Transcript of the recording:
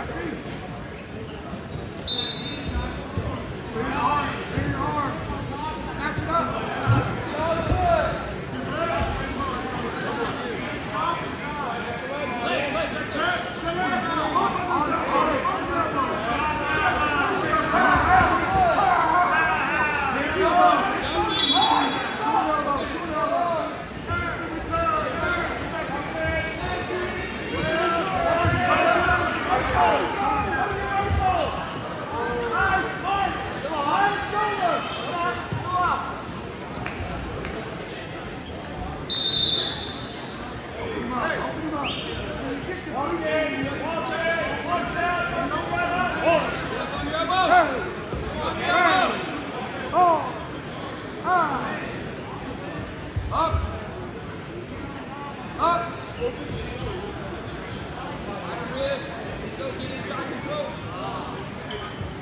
I see. Up. Up.